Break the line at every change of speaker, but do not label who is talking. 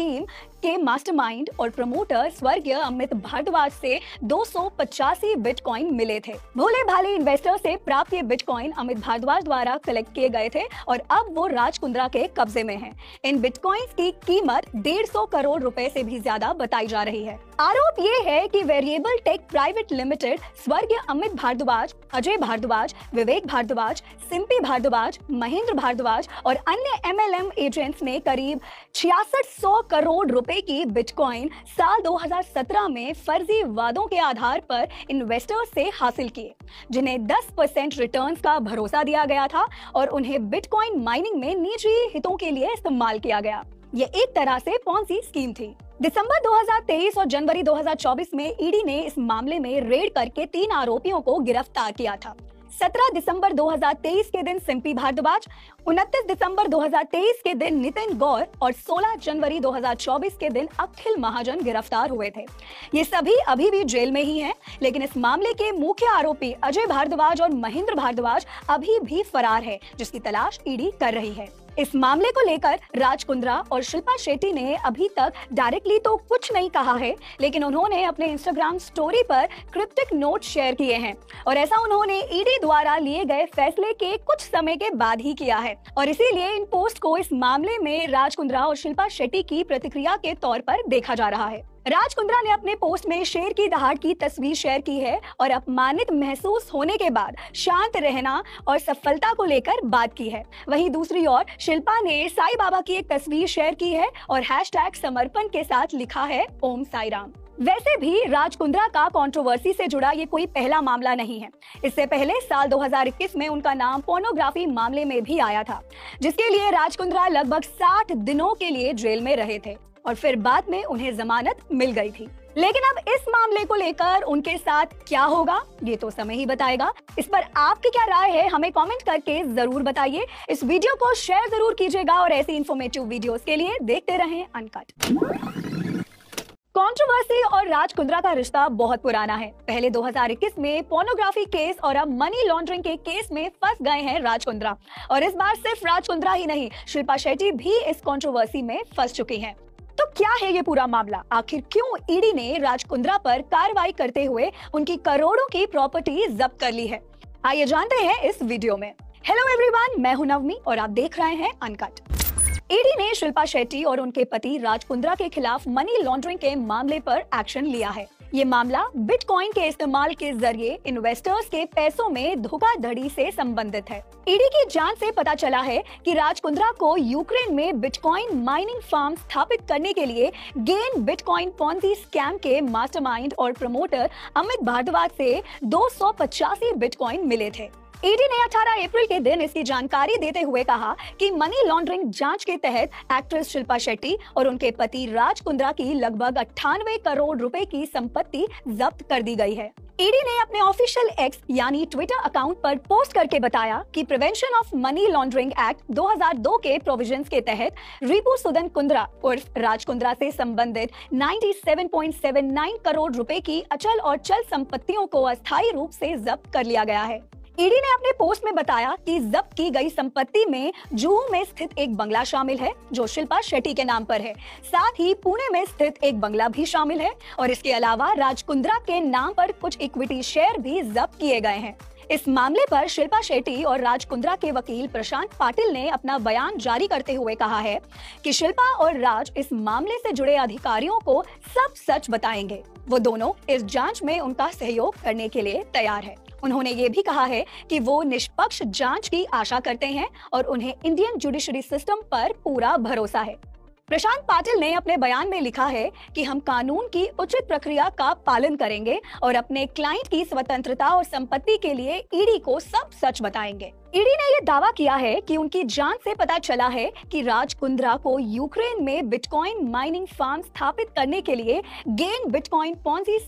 Scheme के mastermind और promoter स्वर्गीय अमित भारद्वाज से दो सौ पचासी बिटकॉइन मिले थे भोले भाले इन्वेस्टर से प्राप्त ये बिटकॉइन अमित भारद्वाज द्वारा कलेक्ट किए गए थे और अब वो राज कुंद्रा के कब्जे में हैं। इन बिटकॉइंस की कीमत डेढ़ सौ करोड़ रुपए से भी ज़्यादा बताई जा रही है आरोप ये है कि वेरिएबल टेक प्राइवेट लिमिटेड स्वर्गीय अमित भारद्वाज, अजय भारद्वाज, विवेक भारद्वाज, सिंपी भारद्वाज, महेंद्र भारद्वाज और अन्य एमएलएम एजेंट्स ने करीब छियासठ करोड़ रुपए की बिटकॉइन साल 2017 में फर्जी वादों के आधार पर इन्वेस्टर्स से हासिल किए जिन्हें 10 परसेंट रिटर्न का भरोसा दिया गया था और उन्हें बिटकॉइन माइनिंग में निजी हितों के लिए इस्तेमाल किया गया। ये एक तरह से पॉन्सी स्कीम थी। दिसंबर 2023 और जनवरी 2024 में ईडी ने इस मामले में रेड करके तीन आरोपियों को गिरफ़्तार किया था। 17 दिसंबर 2023 के दिन सिंपी भारद्वाज 29 दिसंबर 2023 के दिन नितिन गौर और 16 जनवरी 2024 के दिन अखिल महाजन गिरफ़्तार हुए थे। ये सभी अभी भी जेल में ही हैं, लेकिन इस मामले के मुख्य आरोपी अजय भारद्वाज और महेंद्र भारद्वाज अभी भी फरार है जिसकी तलाश ईडी कर रही है। इस मामले को लेकर राज कुंद्रा और शिल्पा शेट्टी ने अभी तक डायरेक्टली तो कुछ नहीं कहा है, लेकिन उन्होंने अपने इंस्टाग्राम स्टोरी पर क्रिप्टिक नोट शेयर किए हैं। और ऐसा उन्होंने ईडी द्वारा लिए गए फैसले के कुछ समय के बाद ही किया है। और इसीलिए इन पोस्ट को इस मामले में राज कुंद्रा और शिल्पा शेट्टी की प्रतिक्रिया के तौर पर देखा जा रहा है। राज कुंद्रा ने अपने पोस्ट में शेर की दहाड़ की तस्वीर शेयर की है और अपमानित महसूस होने के बाद शांत रहना और सफलता को लेकर बात की है। वहीं दूसरी ओर शिल्पा ने साई बाबा की एक तस्वीर शेयर की है और हैशटैग समर्पण के साथ लिखा है, ओम साई राम वैसे भी राज कुंद्रा का कंट्रोवर्सी से जुड़ा ये कोई पहला मामला नहीं है। इससे पहले साल 2021 में उनका नाम पोर्नोग्राफी मामले में भी आया था, जिसके लिए राज कुंद्रा लगभग 60 दिनों के लिए जेल में रहे थे। और फिर बाद में उन्हें जमानत मिल गई थी। लेकिन अब इस मामले को लेकर उनके साथ क्या होगा, ये तो समय ही बताएगा। इस पर आपकी क्या राय है, हमें कमेंट करके ज़रूर बताइए। इस वीडियो को शेयर ज़रूर कीजिएगा और ऐसी इन्फॉर्मेटिव वीडियोस के लिए देखते रहें अनकट कंट्रोवर्सी और राज कुंद्रा का रिश्ता बहुत पुराना है। पहले 2021 में पोर्नोग्राफी केस और अब मनी लॉन्ड्रिंग के केस में फंस गए हैं राज कुंद्रा। और इस बार सिर्फ़ राज कुंद्रा ही नहीं, शिल्पा शेट्टी भी इस कंट्रोवर्सी में फंस चुकी हैं। तो क्या है ये पूरा मामला? आखिर क्यों ईडी ने राजकुंद्रा पर कार्रवाई करते हुए उनकी करोड़ों की प्रॉपर्टी जब्त कर ली है? आइए जानते हैं इस वीडियो में। हेलो एवरीवन मैं हूँ नवमी और आप देख रहे हैं अनकट ईडी ने शिल्पा शेट्टी और उनके पति राजकुंद्रा के खिलाफ मनी लॉन्ड्रिंग के मामले पर एक्शन लिया है। ये मामला बिटकॉइन के इस्तेमाल के ज़रिए इन्वेस्टर्स के पैसों में धोखाधड़ी से संबंधित है। ईडी की जाँच से पता चला है कि राजकुंद्रा को यूक्रेन में बिटकॉइन माइनिंग फार्म स्थापित करने के लिए गेन बिटकॉइन पॉन्जी स्कैम के मास्टरमाइंड और प्रमोटर अमित भारद्वाज से दो सौ पचासी बिटकॉइन मिले थे। ईडी ने 18 अप्रैल के दिन इसकी जानकारी देते हुए कहा कि मनी लॉन्ड्रिंग जाँच के तहत एक्ट्रेस शिल्पा शेट्टी और उनके पति राज कुंद्रा की लगभग अट्ठानवे करोड़ रुपए की संपत्ति जब्त कर दी गई है। ईडी ने अपने ऑफिशियल एक्स यानी ट्विटर अकाउंट पर पोस्ट करके बताया कि prevention of money laundering act 2002 के प्रोविजंस के तहत रिपू सुदन कुंद्रा उर्फ़ राज कुंद्रा से संबंधित 97.79 करोड़ रुपए की अचल और चल संपत्तियों को अस्थायी रूप से जब्त कर लिया गया है। ईडी ने अपने पोस्ट में बताया कि जब्त की गई संपत्ति में जुहू में स्थित एक बंगला शामिल है, जो शिल्पा शेट्टी के नाम पर है। साथ ही पुणे में स्थित एक बंगला भी शामिल है और इसके अलावा राजकुंद्रा के नाम पर कुछ इक्विटी शेयर भी जब्त किए गए हैं। इस मामले पर शिल्पा शेट्टी और राज कुंद्रा के वकील प्रशांत पाटिल ने अपना बयान जारी करते हुए कहा है कि शिल्पा और राज इस मामले से जुड़े अधिकारियों को सब सच बताएँगे। वो दोनों इस जाँच में उनका सहयोग करने के लिए तैयार है। उन्होंने ये भी कहा है कि वो निष्पक्ष जाँच की आशा करते हैं और उन्हें इंडियन जुडिशरी सिस्टम पर पूरा भरोसा है। प्रशांत पाटिल ने अपने बयान में लिखा है कि हम कानून की उचित प्रक्रिया का पालन करेंगे और अपने क्लाइंट की स्वतंत्रता और संपत्ति के लिए ईडी को सब सच बताएँगे। ईडी ने यह दावा किया है कि उनकी जाँच से पता चला है कि राज कुंद्रा को यूक्रेन में बिटकॉइन माइनिंग फार्म स्थापित करने के लिए गेन बिटकॉइन पॉन्जी